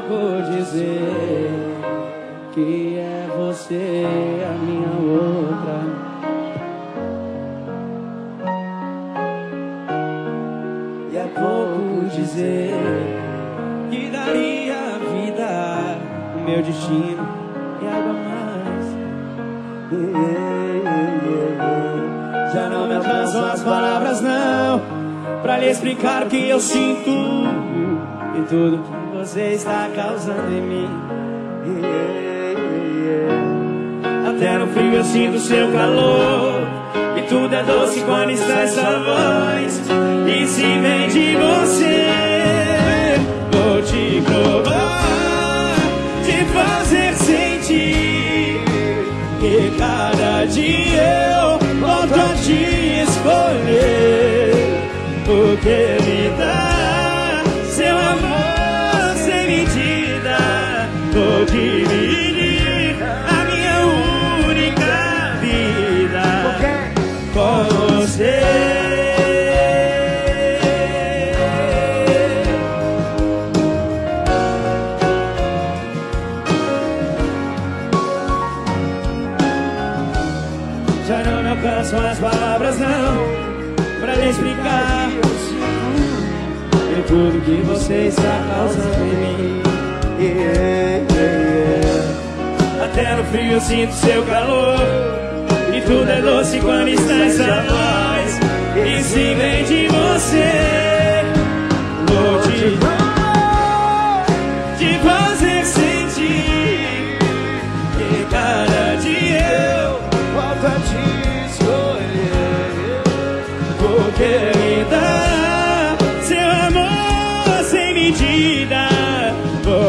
pouco dizer que é você a minha outra. E é pouco dizer que daria a vida, o meu destino e algo mais. Já não me alcançam as palavras, não, pra lhe explicar o que eu sinto e tudo você está causando em mim. Até no frio eu sinto seu calor. E tudo é doce quando está essa voz. E se vem de você, vou te provar, te fazer sentir. Que cada dia eu volto a te escolher. Porque Vou dividir a minha única vida com você. Já não me alcançam as palavras não Pra lhe explicar E tudo que você está causando em mim Até no frio eu sinto seu calor. E tudo é doce quando está essa voz E se vem de você Vou te te fazer sentir Que cada dia eu volto a te escolher. Porque me dá seu amor sem medida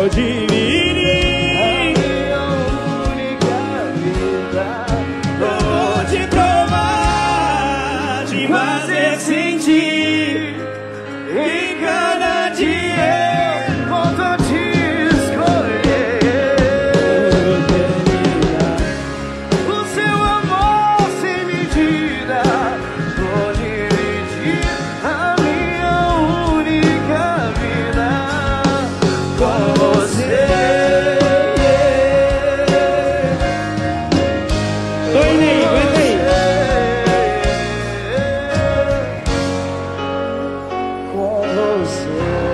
Dividir a única Vou te provar, te fazer sentir Em cada Tô indo aí, aguenta aí. Com você.